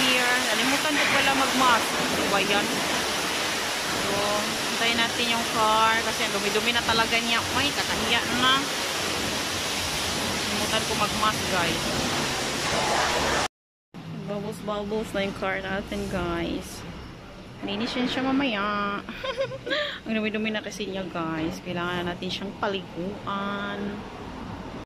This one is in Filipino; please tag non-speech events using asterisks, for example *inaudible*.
here. Nalimutan ko pala mag-mask. Ano ba yan? So, hintayin natin yung car kasi dumi-dumi na talaga niya. May kakahiya na. Limutan ko mag-mask guys. Bubbles-bubbles na yung car natin guys. Linis yun siya mamaya. *laughs* ang dumi-dumi na kasi niya guys. Kailangan na natin siyang paliguan.